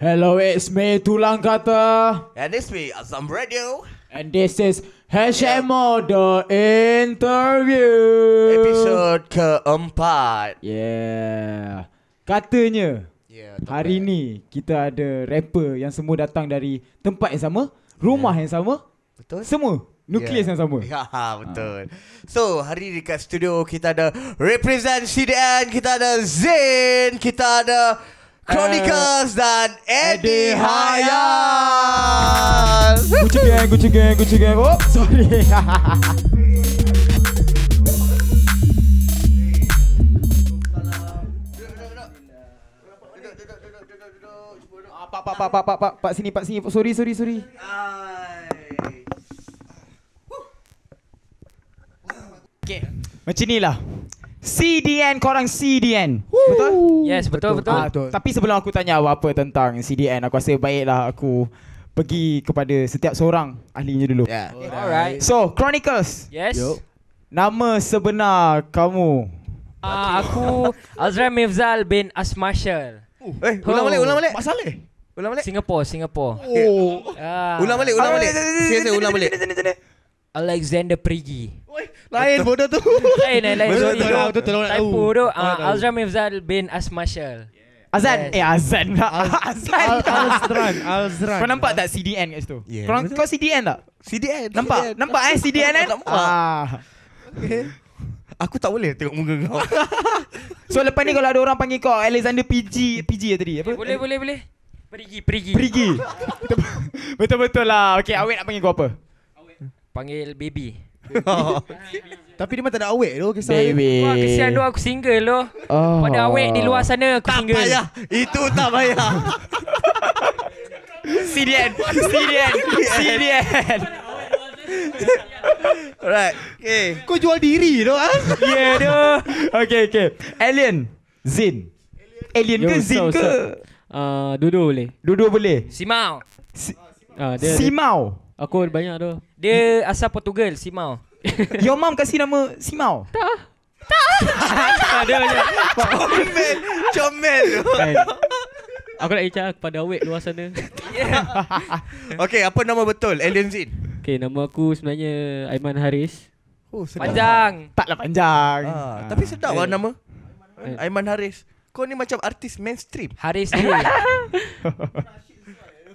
Hello, it's me, Tulang Kata. And it's me, Azam Radio. And this is HMO The Interview. Episode keempat. Yeah. Katanya, Yeah, hari ni kita ada rapper yang semua datang dari tempat yang sama, rumah yang sama, Betul? semua nukleus yang sama. Ya, betul. So, hari ni dekat studio kita ada represent CDN, kita ada Zain, kita ada Chronicles dan Eddie Hayal. Gucci gang, Gucci gang, Gucci gang. Oh, sorry. Pak, pak, pak, pak, pak, pak, pak, sini, pak, sini. Sorry, sorry, sorry. Okay. Macam ni lah. CDN, korang CDN. Betul? Yes, betul betul. Ah, Tapi sebelum aku tanya apa-apa tentang CDN, aku rasa baiklah aku pergi kepada setiap seorang ahlinya dulu. Yeah. Alright. So, Chronicles. Yes. Nama sebenar kamu. Ah, aku Azram Mifzal bin Asmarshal. Eh, ulang balik, ulang balik. Mak Saleh. Ulang balik. Singapore, Singapore. Oh. Ah, Ulang balik, ulang balik. Saya ulang balik. Alexander Lain bodoh tu. Lain lain lain. Betul, betul, betul, betul, Typo tu. Ah. Azram Mifzal bin Asmarshal. Azan. Yes. Eh, Azan tak. Azan. Al Alzran, Alzran. Kau nampak tak CDN kat situ? Yeah, Kau, kau CDN tak? CDN. Nampak? CDN. Nampak eh CDN kan? Nampak. Ah. Aku tak boleh tengok muka kau. So lepas ni kalau ada orang panggil kau Alexander PG PG ya tadi apa? Boleh boleh boleh. Pergi pergi. Perigi. Betul-betul lah. Okay, awet nak panggil kau apa? Panggil baby. Tapi dia memang tak ada awet tu kisah dia. Baby. Wah, kesian tu aku single tu. Oh. Pada awek di luar sana aku tak single. payah. Itu tak payah. CDN. CDN. CDN. Alright. Okay. Kau jual diri tu ah. Yeah tu. Okay, okay. Alien. Zin. Alien ke Yo, Zin so, ke? so. Uh, dua-dua boleh. Dua-dua boleh. Simau. Si- Uh, dia, dia, Simau. Aku ada banyak tu. Dia asal Portugal, Simau. Your mom kasih nama Simau. ada banyak. Comel. Comel. Kan. Aku nak icah kepada awek luar sana. Okay, apa nama betul? Alien Zin. Okay, nama aku sebenarnya Aiman Haris. Oh, Panjang. Taklah panjang. Ah, tapi sedap lah nama. Eh. Aiman Haris. Kau ni macam artis mainstream. Haris dia.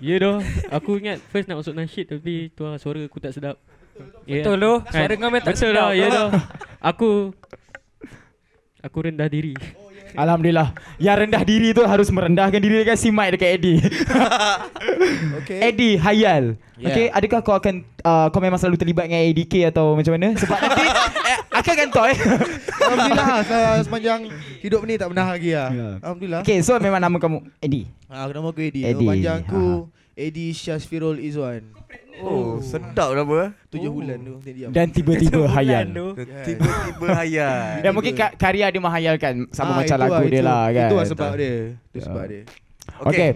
Ya doh. Aku ingat first nak masuk nasyid tapi tu lah, suara aku tak sedap. Yeah. Betul tu. Kan? Suara kau memang tak Betul sedap. lah, ya doh. Aku aku rendah diri. Alhamdulillah. Yang rendah diri tu harus merendahkan diri dekat si Mike dekat Eddie. Okay. Eddie Hayal. Yeah. Okay, adakah kau akan uh, kau memang selalu terlibat dengan ADK atau macam mana? Sebab nanti eh, akan kan toy. Alhamdulillah saya sepanjang hidup ni tak pernah lagi lah. Ya. Alhamdulillah. okay, so memang nama kamu Eddie. Ah, nama aku Eddie. Eddie. Nama panjang aku Eddie Syazfirul Izwan. Oh, sedap nama. Tujuh bulan tu dia diam. Dan tiba-tiba hayal. Tiba-tiba hayal. Dan mungkin ka- karya dia menghayalkan sama Ah, macam lagu lah, dia itu- lah kan. Itu lah sebab dia. Itu Ya. sebab dia. Okay. okay.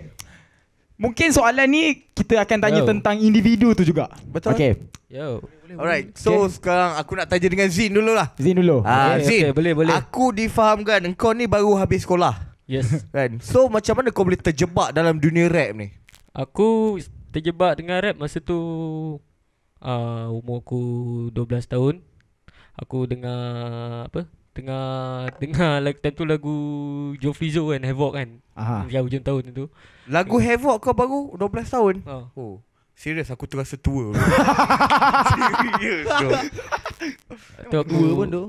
Mungkin soalan ni kita akan tanya Oh. tentang individu tu juga. Betul. Okay. Yo. Alright, so sekarang aku nak tanya dengan Zin dulu lah. Zin dulu. Ah, Okay, Zin. okay, boleh, boleh. Aku difahamkan engkau ni baru habis sekolah. Yes. Kan? So macam mana kau boleh terjebak dalam dunia rap ni? Aku terjebak dengan rap masa tu uh, umur aku 12 tahun. Aku dengar apa? Dengar dengar lagu time tu lagu Joe Flizzo kan Havoc kan. Aha. Yang hujung tahun tu. Lagu Havoc kau baru 12 tahun? Ha. Oh. Serius aku terasa tua. Serius tu. Tu aku Dua pun tu.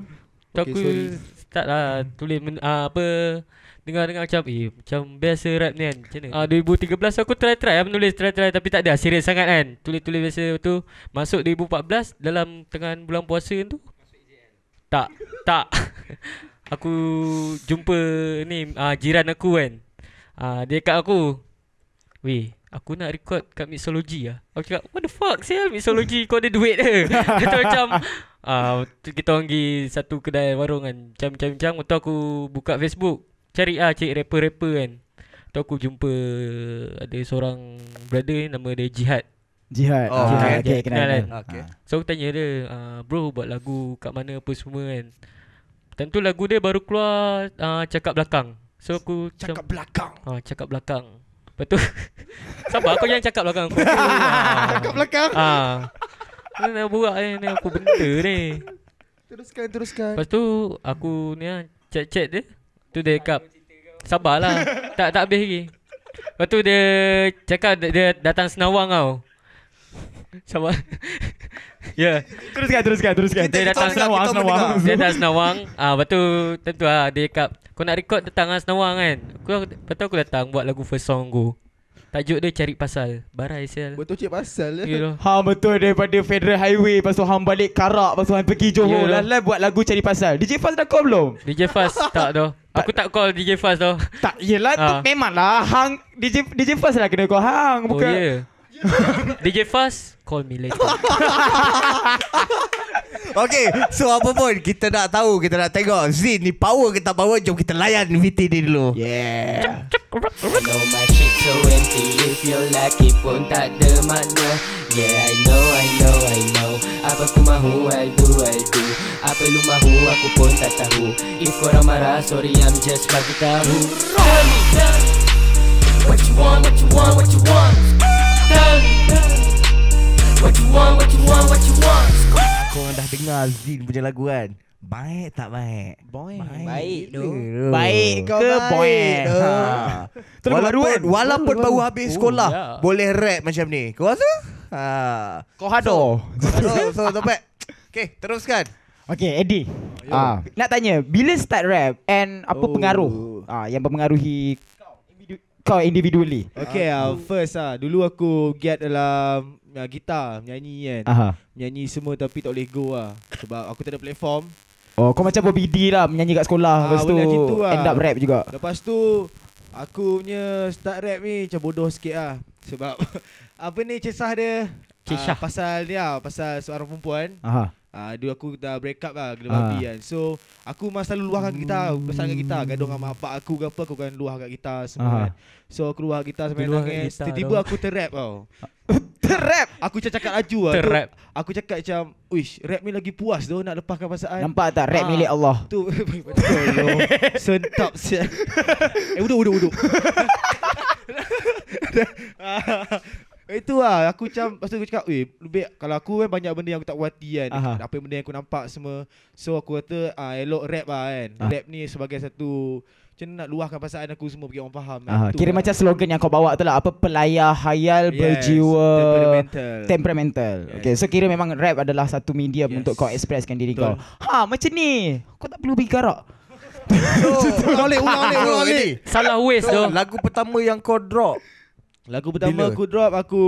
Tu Okay, aku sorry. start lah tulis men, uh, apa dengar-dengar macam eh macam biasa rap ni kan. Macam mana? Ah 2013 aku try try menulis try try tapi tak ada serius sangat kan. Tulis-tulis biasa tu masuk 2014 dalam tengah bulan puasa tu. Tak, tak. aku jumpa ni uh, jiran aku kan. Ah dia kat aku. Weh, aku nak record kat mixology lah. Aku cakap, what the fuck sih mixology kau ada duit ke? Dia macam uh, kita orang pergi satu kedai warung kan. Macam-macam waktu aku buka Facebook, cari ah cari rapper-rapper kan. Tu aku jumpa ada seorang brother ni nama dia Jihad. Jihad. Oh, Ah, okay. okay, kenal Kenal? Okay. So aku tanya dia, uh, bro buat lagu kat mana apa semua kan. Tentu lagu dia baru keluar uh, cakap belakang. So aku Cakap macam belakang. ah cakap belakang. Lepas tu Sabar kau jangan cakap belakang aku Cakap belakang. Ah. Kau nak buat ni, ni apa benda ni Teruskan, teruskan. Lepas tu aku ni lah chat-chat dia Tu dia cakap Sabarlah Tak tak habis lagi Lepas tu dia cakap dia, dia datang Senawang tau Sabar Ya yeah. Teruskan, teruskan, teruskan. Kita- Dia datang Senawang, Senawang. Dia datang Senawang ah, Lepas tu Tentu lah Dia cakap Kau nak record datang lah Senawang kan aku, Lepas tu aku datang Buat lagu first song aku Tajuk dia cari pasal Barai sial Betul cik pasal Ya lah Ha betul daripada Federal Highway Lepas tu hang balik Karak Lepas tu hang pergi Johor Yelah. Lah buat lagu cari pasal DJ Faz dah call belum? DJ Fast tak tu Aku tak call DJ Fast tu Tak yelah tu Ah. memang lah Hang DJ DJ Faz lah kena call hang Oh Bukan ya yeah. DJ Fast Call me later. Okay So apa pun Kita nak tahu Kita nak tengok. Zin ni power ke tak power? Jom kita layan VT ni dulu. Yeah. Know my shit so empty. If you're lucky pun tak ada makna Yeah I know, I know, I know. Apa ku mahu, I'll do, I'll do. Apa lu mahu, aku pun tak tahu. If korang marah, sorry I'm just bagi tahu. Tell me, tell me. What you want, what you want, what you want What you want, what you want, what you want Kau orang dah dengar Zin punya lagu kan Baik tak baik? Boy Baik tu. Baik Kau ke baik tu. Ha. Terus baru Walaupun, kan? walaupun baru habis Oh, sekolah ya. Boleh rap macam ni Kau rasa? Ha. Kau hado So, so topik Okay teruskan Okay Eddie ah, Nak tanya Bila start rap And apa Oh. pengaruh ah, Yang mempengaruhi Kau individu- Kau individually Okay, uh, first ah, dulu aku get dalam uh, gitar, menyanyi kan. Aha. Menyanyi semua tapi tak boleh go lah. Sebab aku tak ada platform. Oh kau macam BD lah Menyanyi kat sekolah Ah, Lepas tu lah. End up rap juga Lepas tu aku punya start rap ni macam bodoh sikit lah. Sebab apa ni kisah dia? Kisah. Ah, pasal dia, pasal seorang perempuan. Aha. Ah, dulu aku dah break up lah Gila Ah. babi kan. So Aku memang selalu luahkan gitar. Bersama gitar. Gaduh dengan mak bapak aku ke apa Aku akan luah kat gitar semua Ah. kan. So aku luah gitar sampai Dia luah kat nangis. Tiba-tiba aku ter-rap tau. Terrap Aku macam cakap laju lah Ter-rap. Tu, Aku cakap macam Wish rap ni lagi puas tu Nak lepaskan perasaan. Nampak tak rap Ah. milik Allah? Tu. Sentap siap. Eh uduk uduk uduk Itu lah Aku macam Lepas tu aku cakap Weh lebih Kalau aku kan banyak benda yang aku tak puas hati kan Aha. Apa benda yang aku nampak semua So aku kata ah, Elok rap lah kan Ah. Rap ni sebagai satu Macam nak luahkan perasaan aku semua Bagi orang faham kan. Aha, Kira lah. macam slogan yang kau bawa tu lah Apa pelayar hayal Yes, berjiwa temperamental. Temperamental Yes. Okay so kira memang rap adalah satu medium Yes. Untuk kau expresskan diri Betul. kau Ha macam ni Kau tak perlu pergi garak Ulang balik Ulang balik Ulang balik Salah waste tu lagu pertama yang kau drop Lagu pertama Bila? aku drop Aku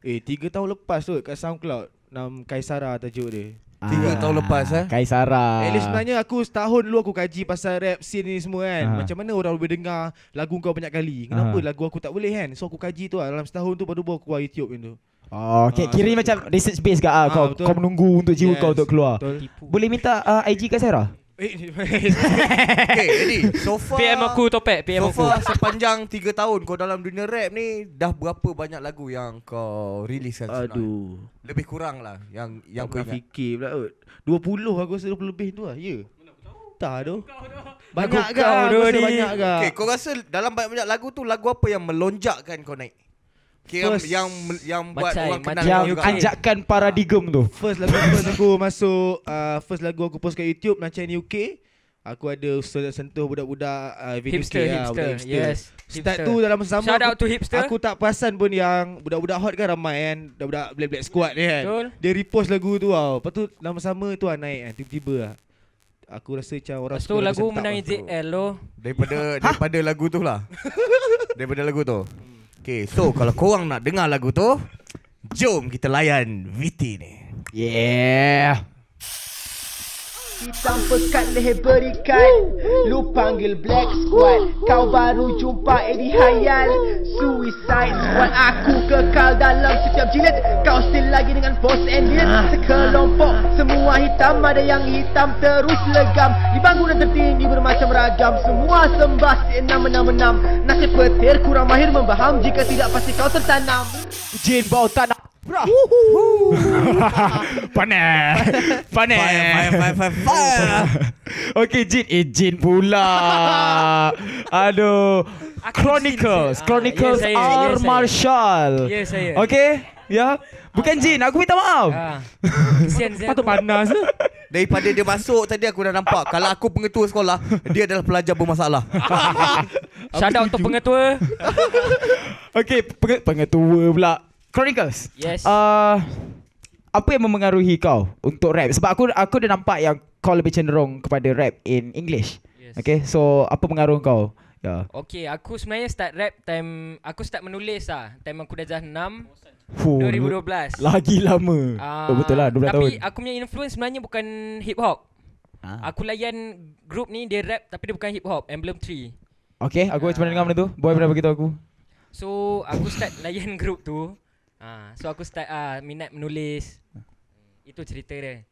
Eh 3 tahun lepas tu Kat SoundCloud Nam Kaisara tajuk dia Tiga tahun lepas, eh? Kaisara At least sebenarnya aku setahun dulu aku kaji pasal rap scene ni semua kan. Aha. Macam mana orang boleh dengar lagu kau banyak kali. Kenapa Aha. lagu aku tak boleh kan? So aku kaji tu lah. Dalam setahun tu baru baru keluar YouTube tu. Oh, okay. Ah, Kira so- macam research base ke ah, Ah, kau betul. kau menunggu untuk jiwa Yes, kau untuk keluar. Betul. Boleh minta uh, IG kat Sarah? Eh, Okay Eddie So far PM aku topek PM So aku far sepanjang 3 tahun Kau dalam dunia rap ni Dah berapa banyak lagu yang kau riliskan sebenarnya? Aduh. Lebih kurang lah Yang yang Yang kau ingat fikir pula kot. 20 aku rasa 20 lebih tu lah. Ya. Tak tu. Banyak kau Aku tu rasa ni. banyak ke? Okay kau rasa Dalam banyak-banyak lagu tu Lagu apa yang melonjakkan kau naik Kira First. yang yang buat Macam- orang kenal macam Yang juga. anjakan paradigm tu. First lagu first aku masuk uh, first lagu aku post kat YouTube Nanchan UK. Aku ada sen- sentuh budak-budak uh, video Hipster lah, Hipster budak Yes Start hipster. tu dalam masa sama Shout aku, out to hipster Aku tak perasan pun yang budak-budak hot kan ramai kan Budak-budak black-black squad ni kan Betul. Dia repost lagu tu tau Lepas tu dalam masa sama tu lah naik kan Tiba-tiba lah Aku rasa macam orang Lepas tu lagu menang lah. ZL lo Daripada daripada lagu tu lah Daripada lagu tu Okay so Kalau korang nak dengar lagu tu Jom kita layan VT ni Yeah. Hitam pekat leher berikat Lu panggil Black Squad. Kau baru jumpa Eddie Hayal. Suicide Squad. Aku kekal dalam setiap jilid. Kau still lagi dengan Boss and Deal Sekelompok Semua hitam. Ada yang hitam terus legam. Di bangunan tertinggi bermacam ragam. Semua sembah si enam enam enam. Nasib petir kurang mahir membaham Jika tidak pasti kau tertanam. Jin bau tanah. Panas. Panas. Fire fire fire fire, fire. Okay Jin Eh Jin pula Aduh Chronicles. Ah, Chronicles ya, saya, R. ya, saya. Marshall. Ya, saya. Okay? Ya. Bukan Jin. Aku minta maaf. Ah. Kesian saya. Patut panas tu. Daripada dia masuk tadi aku dah nampak Kalau aku pengetua sekolah Dia adalah pelajar bermasalah Shout out untuk pengetua. Okay. Peng- pengetua pula. Chronicles. Yes. Uh, apa yang memengaruhi kau untuk rap? Sebab aku aku dah nampak yang kau lebih cenderung kepada rap in English. Yes. Okay. So, apa pengaruh kau? Ya. Okay, aku sebenarnya start rap time aku start menulis lah. Time aku dah dah 6 Fuh, 2012. Lagi lama. Ah, oh, betul lah 12 tapi tahun. aku punya influence sebenarnya bukan hip hop. Ah. Aku layan group ni dia rap tapi dia bukan hip hop, Emblem 3. Okay, aku macam mana dengar benda tu? Boy pernah beritahu aku. So aku start layan group tu. Ah, so aku start ah minat menulis. Itu cerita dia.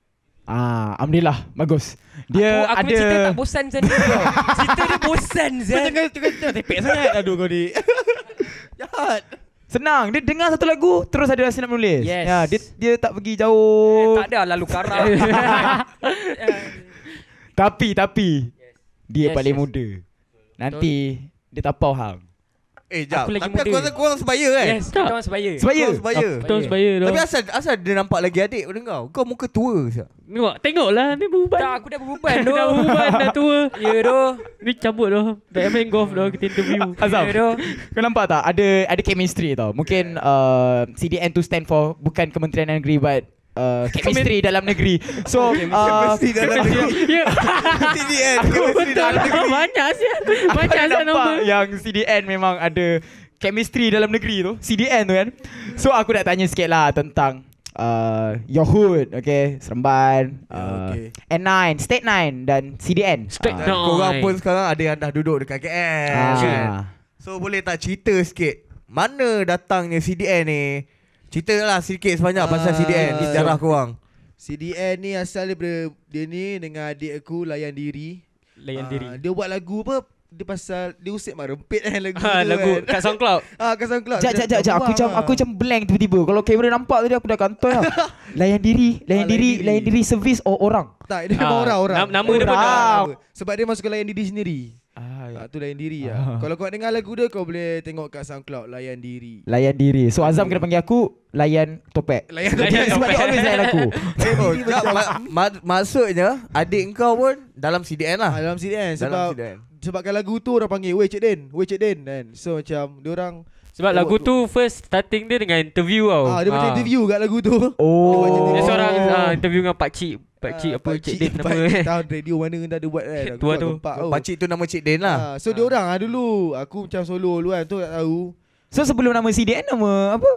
Ah, alhamdulillah, bagus. Dia aku, aku ada cerita tak bosan macam ni tau. cerita dia bosan Kau Zan. jangan jangan jangan tepek sangat aduh kau ni. Jahat. senang. Dia dengar satu lagu terus ada rasa nak menulis. Yes. Ya, dia dia tak pergi jauh. tak ada lalu karam. Tapi tapi dia Yes, paling yes. muda. Nanti dia tapau hang. Eh jap Aku lagi Tapi aku muda. rasa korang sebaya kan yes, kita orang sebaya. Sebaya. Korang sebaya Betul sebaya tu. Tapi asal asal dia nampak lagi adik pada kau Kau muka tua siap Tengok, tengoklah ni beruban. Tak, aku dah berbeban tu. dah beruban dah tua. Ya tu. Ni cabut dah. Tak payah main golf dah kita interview. Azam. Ya tu. Kau nampak tak ada ada chemistry tau. Mungkin uh, CDN tu stand for bukan Kementerian Negeri but uh, chemistry dalam negeri. So uh, Chemistry dalam negeri Ya. CDN Betul. Banyak siap. Banyak Aku siap nampak nombor. yang CDN memang ada chemistry dalam negeri tu. CDN tu kan. So aku nak tanya sikit lah tentang uh, your hood, okay, Seremban, uh, okay. N9, State 9 dan CDN. State Ah. Dan Nine. korang pun sekarang ada yang dah duduk dekat KL Ah. So boleh tak cerita sikit Mana datangnya CDN ni Ceritalah sedikit sebanyak Ah, pasal CDN di sejarah korang CDN ni asal daripada dia ni dengan adik aku layan diri. Layan Ah, diri. Dia buat lagu apa? Dia pasal dia usik mak rempit kan lagu Ha, tu lagu kan. kat SoundCloud. Ah, kat SoundCloud. Jap, jap, jap, jap. Aku macam aku macam blank tiba-tiba. Kalau kamera nampak tadi aku dah kantoi lah. layan diri, layan Ah, layan diri, diri. layan diri servis or orang. tak, dia memang Ah, orang orang. nam- nama dia pun Orang. Sebab dia masuk ke layan diri sendiri. Ah, Ah, tu layan diri Ah. lah. Kalau kau dengar lagu dia kau boleh tengok kat SoundCloud layan diri. Layan diri. So Azam kena panggil aku layan topek. Layan Layan Sebab dia topek. always layan aku. Oh, tak, ma- ma- maksudnya adik kau pun dalam CDN lah. Ah, dalam CDN Dalam sebab CDN. sebabkan lagu tu orang panggil Wei Cik Den, Wei Cik Den kan. So macam dia orang Sebab lagu tu first starting dia dengan interview tau. ah dia macam interview kat lagu tu. Oh. Dia seorang ah, interview dengan Pak Cik. Pak Cik apa Cik Din nama kan. Tahu radio mana dah ada buat kan. Aku Tua tak tu. gempak Oh, Pakcik tu nama Cik Den lah. Ah, so dia orang ah dulu. Aku macam solo dulu kan tu tak tahu. So sebelum nama CDN nama apa?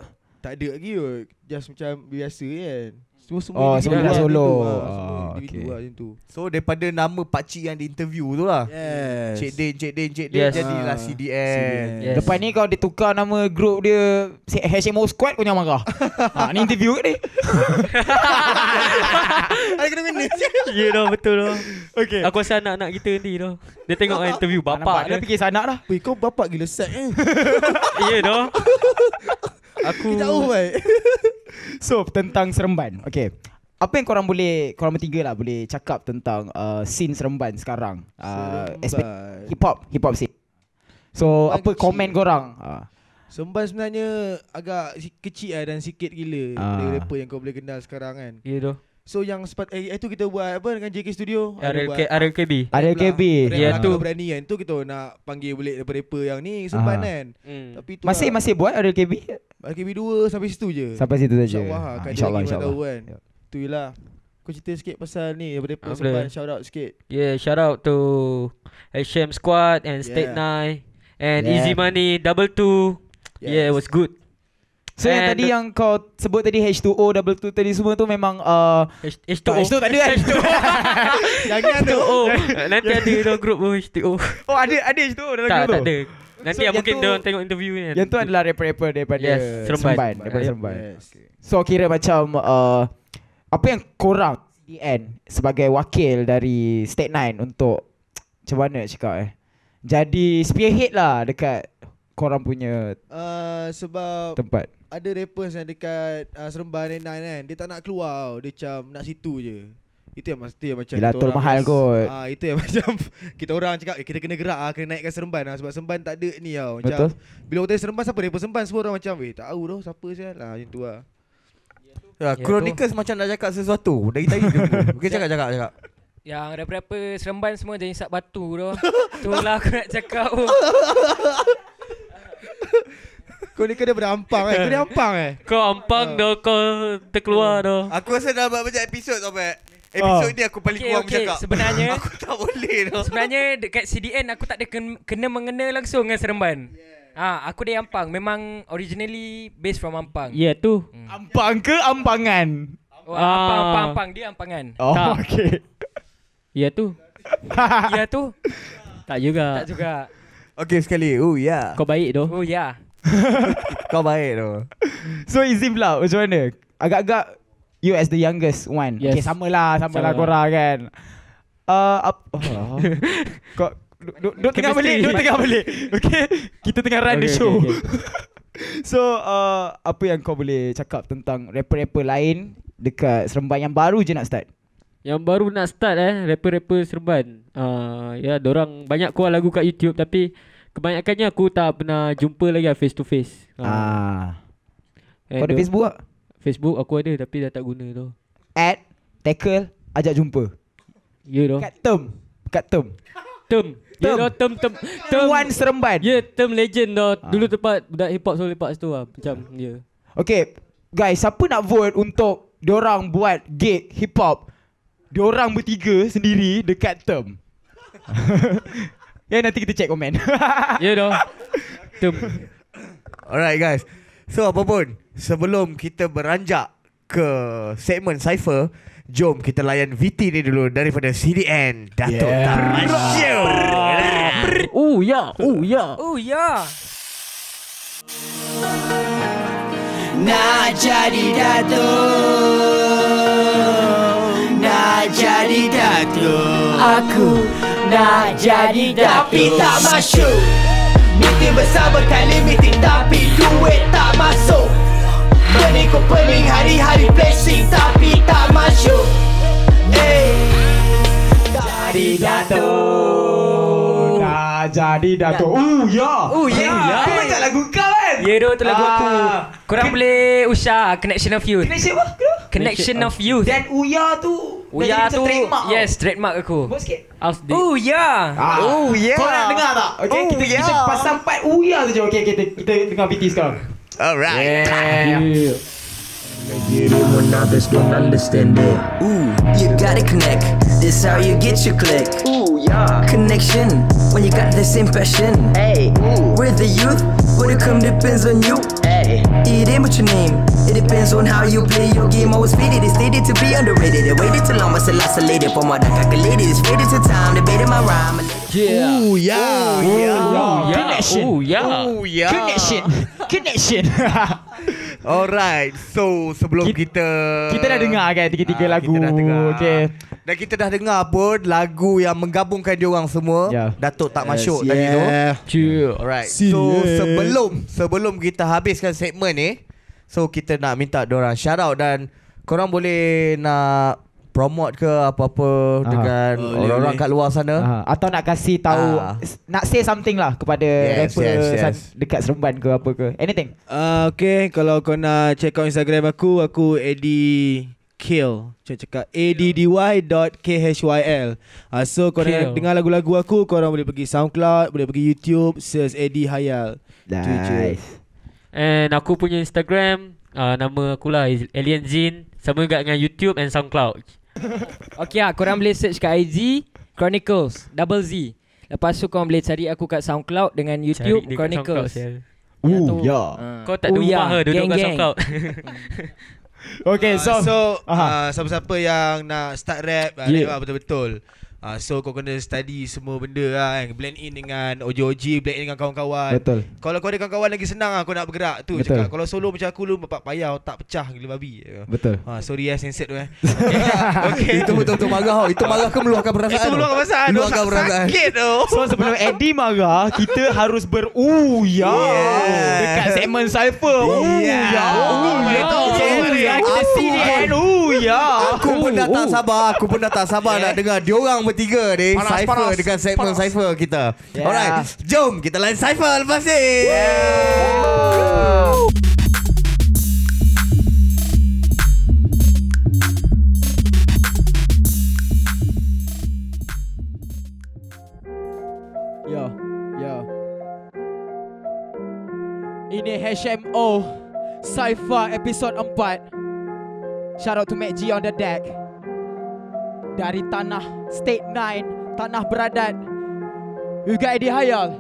Tak ada lagi kot. Just macam biasa kan. Semua semua Oh, semua lah solo. ah. Ah, Semua individu okay. lah macam tu. So daripada nama Pakcik yang di interview tu lah. Yes. Cik Den, Cik Den, Cik Den Yes. jadilah Ah, CDN. Yes. Lepas ni kau ditukar nama group dia HMO Squad kau jangan marah. ha, ni interview ke ni? Ada kena manage. Ya dah betul dah. Okay. Aku rasa anak-anak kita nanti dah. Dia tengok interview bapak dia dia. fikir sanak dah. Weh kau bapak gila set eh. Ya dah. Aku Kita jauh baik. So tentang Seremban. Okay. Apa yang korang boleh korang bertiga lah boleh cakap tentang uh, scene Seremban sekarang? Uh, Seremban. hip hop, hip hop scene. So Seremban apa kecil. komen korang? Uh, Semban sebenarnya agak kecil lah dan sikit gila ah. rapper yang kau boleh kenal sekarang kan. Ya dah. So yang sepat eh itu kita buat apa dengan JK Studio? Ada RLK, buat RLKB. ada KB. Rap Ya, tu. berani kan. Tu kita nak panggil boleh rapper-rapper yang ni Semban Ah. kan. Hmm. Tapi tu Masih lah, masih buat ada KB? RKB 2 sampai situ je. Sampai situ saja. InsyaAllah lah. Ah, Kan InsyaAllah tahu kan. Ya. Tu lah. Kau cerita sikit pasal ni Ah, Semban boleh. shout out sikit. Yeah, shout out to HM Squad and State Yeah. 9 and Yeah. Easy Money Double Two. Yeah, it was good. So yang And- tadi yang kau sebut tadi H2O double two tadi semua tu memang uh, H- tak, H2O. H2O tak ada kan? Jangan tu. H2O. Nanti ada dalam group pun H2O. oh ada ada H2O dalam Tak, group tu? tak ada. Nanti So, yang mungkin tu- dia tengok interview ni. Yang tu adalah rapper-rapper daripada Yes, Seremban. Seremban, daripada. Seremban. Yes. So kira macam uh, apa yang korang CDN sebagai wakil dari State 9 untuk macam mana nak cakap eh jadi spearhead lah dekat korang punya Uh, sebab tempat. Ada rappers yang dekat uh, Seremban Nine kan Dia tak nak keluar tau Dia macam nak situ je Itu yang itu yang macam Yelah, tol orang mahal mas- kot. Ah itu yang macam kita orang cakap eh, kita kena gerak ah kena naikkan seremban ah sebab seremban tak ada ni tau. Macam Betul. bila orang tanya seremban siapa depa seremban semua orang macam weh tahu dah siapa sial. Lah macam tu lah. Ya, Chronicles macam nak cakap sesuatu Dari tadi dia Mungkin cakap cakap cakap Yang rapper-rapper seremban semua jadi isap batu tu. Itulah aku nak cakap. Oh. Kau ni kena daripada Ampang eh. Kau ni Ampang eh. Kau ampang dah Kau terkeluar dah Aku rasa dah buat banyak episod sampai Episod ni aku paling Okay, kurang okay. bercakap Sebenarnya Aku tak boleh tau Sebenarnya dekat CDN aku tak ada ken- kena mengena langsung dengan seremban. Ah, aku dari Ampang. Memang originally based from Ampang. Ya tu Ampang ke ampangan? Oh, Ampang, Ah. Ampang, Ampang. Dia Ampangan. Oh, Tak. okay. Ya tu ya tu. Tak juga Tak juga. Okay sekali Oh ya Kau baik tu Oh ya. Kau baik tu So Izim pula macam mana? Agak-agak you as the youngest one. Yes. Okay sama lah, sama, Sama lah korang kan. Uh, ap, oh. Kau duk, duk, duk tengah balik, duk tengah balik. Okay, kita tengah run the Okay, show. okay, so uh, apa yang kau boleh cakap tentang rapper-rapper lain dekat Seremban yang baru je nak start? Yang baru nak start eh Rapper-rapper serban uh, Ya dorang banyak keluar lagu kat YouTube Tapi Kebanyakannya aku tak pernah jumpa lagi lah face to face uh, Ah. eh, Kau ada Facebook tak? Facebook aku ada tapi dah tak guna tu Add, tackle, ajak jumpa. Ya doh Kat term. Kat term. Term Ya Term. doh term term Term One Seremban. Ya term legend doh Ah. Dulu tempat budak hip hop selalu lepak situ lah Macam ya Okay Guys Siapa nak vote untuk Diorang buat gig hip hop Diorang bertiga sendiri Dekat term Ya nanti kita check komen Ya doh Term Alright guys. So apa pun Sebelum kita beranjak Ke segmen Cypher Jom kita layan VT ni dulu Daripada CDN Datuk Yeah. Tamasyu Oh ya. Oh ya. Oh ya. Nak jadi datuk. Nak jadi datuk. Aku nak jadi Tapi tak masuk Meeting besar berkali meeting Tapi duit tak masuk Pening pening hari-hari blessing Tapi tak masuk Eh Jadi datuk Dah jadi Dato' Oh ya Oh, ya. Kau macam lagu kau kan Ya tu tu lagu aku. Ah. Korang Ken- boleh usah Connection of Youth. Connection apa? Kenapa? Connection of Youth. Dan Uya tu Uya macam tu trademark. Yes, trademark aku. Buat sikit Oh ya. Ah. Oh, yeah. Kau nak dengar tak? Okay, Oh, kita, kita yeah. pasang part Uya tu je. Okay, kita, kita dengar BT sekarang. Alright Yeah. Ya when others don't understand it. Ooh, you gotta connect. This how you get your click. Ooh, yeah. Connection when you got the same passion. Hey, ooh. We're the youth. When it come depends on you. Hey, it ain't what your name. It depends on how you play your game. Always faded, it's stated to be underrated. It waited too long, was isolated. For my dark calculated, it's faded to time. Debated my rhyme. Yeah Oh ya Ya Connection. Oh ya Oh ya Connection. Connection. Alright So sebelum kita kita dah dengar kan tiga-tiga Ah, lagu. Kita dah dengar Okay. Dan kita dah dengar pun Lagu yang menggabungkan diorang semua Ya. Datuk tak masuk tadi tu Yeah Alright See So ya. sebelum Sebelum kita habiskan segmen ni So kita nak minta diorang shout out Dan Korang boleh nak Promote ke apa-apa Ah. Dengan Boleh, orang-orang kat luar sana Uh, atau nak kasih tahu Ah. s- nak say something lah kepada Yes, rapper yes, yes. dekat Seremban ke apa ke. Anything. Uh, okay, kalau kau nak check out Instagram aku, aku Eddie Kill. Macam cakap addy.khyl. Uh, so kau nak Kill. dengar lagu-lagu aku, kau orang boleh pergi SoundCloud, boleh pergi YouTube, search Eddie Hayal. Je. And aku punya Instagram uh, Nama aku lah is Alien Zin Sama juga dengan YouTube and SoundCloud Okay ah, korang boleh search kat IG Chronicles double Z. Lepas tu korang boleh cari aku kat SoundCloud dengan YouTube Cari Chronicles. Ooh, ya. Ah. Kau tak ada Oh, ya. rumah ke duduk Gang, kat gang. SoundCloud Okay, so, Uh, so Aha. uh, siapa-siapa yang nak start rap, uh, Yeah. rap lah betul-betul. Uh, so kau kena study semua benda lah kan Blend in dengan OG-OG Blend in dengan kawan-kawan Betul. Kalau kau ada kawan-kawan lagi senang lah Kau nak bergerak tu Betul. cakap Kalau solo macam aku lu Bapak payah otak pecah gila babi Betul. ha, Sorry ya censored tu eh Itu betul-betul marah tau. Itu marah ke meluahkan perasaan? Itu meluahkan perasaan. Meluahkan perasaan. Sakit tu So sebelum Eddie marah Kita harus beruya Yeah. Dekat segmen Cypher. Uya Oh, Uya Kita Aku- CDN Uya Aku pun dah tak sabar Aku pun dah tak sabar Nak dengar Diorang bertiga ni. Panas, Cypher panas, Dekat segmen panas. Cypher kita. Yeah. Alright Jom kita lain Cypher lepas ni. Yo Yo Ini HMO Cypher episod 4 Shout out to Mac G on the deck. Dari tanah State 9 Tanah Beradat We got Eddie Hayal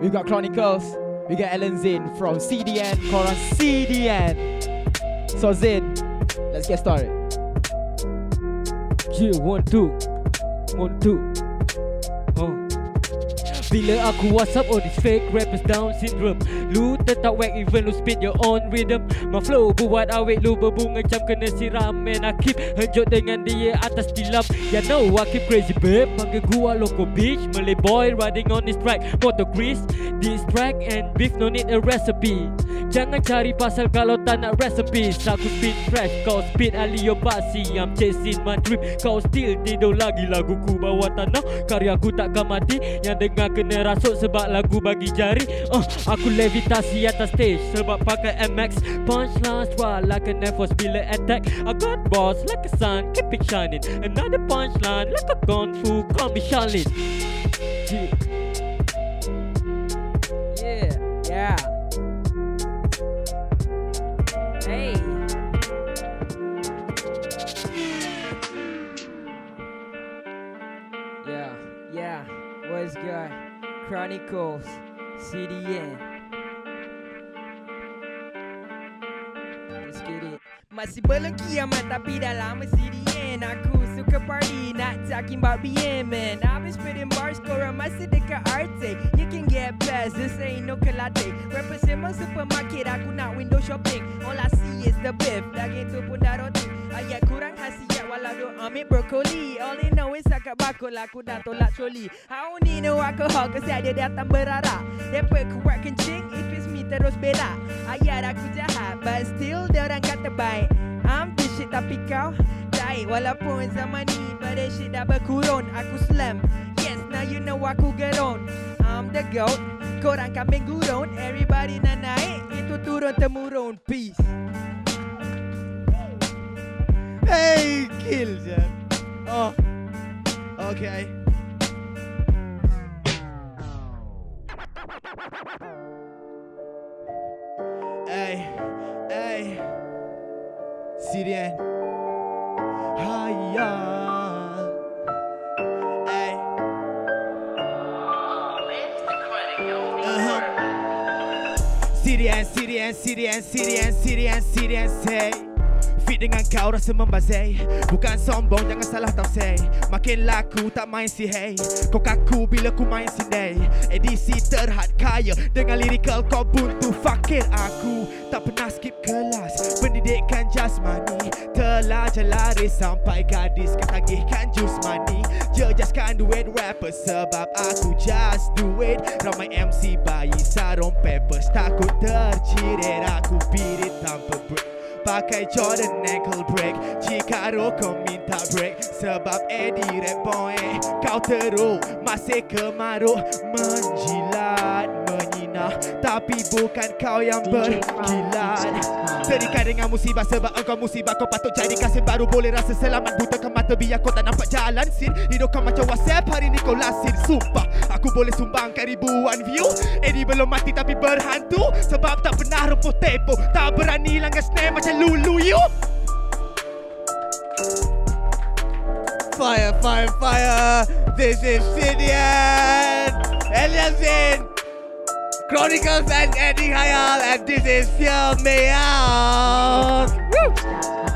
We got Chronicles We got Alan Zin from CDN Korang CDN So Zin Let's get started Yeah, one, two. One, two. Oh. Bila aku whatsapp all these fake rappers down syndrome. Lu tetap whack even lu spit your own rhythm. My flow buat awet lu berbunga macam kena siram. Man I keep henjot dengan dia atas tilam. Ya know I keep crazy babe. Panggil gua loco bitch. Malay boy riding on this track Motor grease This track and beef no need a recipe. Jangan cari pasal kalau tak nak recipes Aku spit fresh Kau spit alio basi I'm chasing my dream Kau still tidur lagi. Laguku bawah tanah Karyaku takkan mati Yang dengar kena rasuk Sebab lagu bagi jari. Uh, Aku levitasi atas stage Sebab pakai MX Punchline strike like an Air Force bila attack. I got balls like a sun Keep it shining. Another punchline Like a kung fu Call me Charlene. Yeah Yeah, yeah. Chronicles, CDN. Let's get it. Masih belum kiamat tapi dah lama CDN Aku suka party Not talking about BM man I've been spitting bars korang masih dekat arte. You can get past This ain't no kelate Rappers memang supermarket Aku nak window shopping. All I see is the beef Daging tu pun dah roti Ayat kurang duk ambil brokoli. All they know is akak bakul Aku dah tolak troli. I don't need no alcohol? Cause dia datang berarak Rapper kuat kencing If it's me terus berak Ayat aku jahat But still dia orang kata baik. I'm the shit tapi kau Baik walaupun zaman ni Pada shit dah berkurun Aku slam. Yes now you know aku gerun. I'm the goat Korang kambing gurun. Everybody nak naik Itu turun temurun. Peace Hey kill je Oh Okay. Hey Hey. CDN Hiya. Hey. Uh-huh. CDN, CDN, CDN, CDN, CDN, CDN, say Fit dengan kau rasa membazai Bukan sombong jangan salah tau say. Makin laku tak main si hey. Kau kaku bila ku main sindai Edisi terhad kaya Dengan lyrical kau buntu Fakir aku. Tak pernah skip kelas Pendidikan jasmani. Telah lari sampai gadis Ketagihkan jus money Jejaskan duit rapper Sebab aku just do it. Ramai MC bayi sarung papers Takut tercirit. Aku beat it tanpa break Pakai Jordan ankle break. Jika rokok minta break. Sebab Eddie rap boy Kau teruk Masih kemaruk Menjilat Tapi bukan kau yang berkilat. Terikat dengan musibah Sebab engkau musibah. Kau patut jadi kasim baru Boleh rasa selamat. Butakan mata Biar kau tak nampak jalan sin Hidup kau macam whatsapp. Hari ni kau lasin Sumpah. Aku boleh sumbangkan ribuan view. Eddie belum mati tapi berhantu. Sebab tak pernah rempuh tempo Tak berani langgar snare macam Lulu you. Fire, fire, fire. This is Sidian. Eliasin Chronicles and Eddie Hayal And this is Hear Me Out Woo!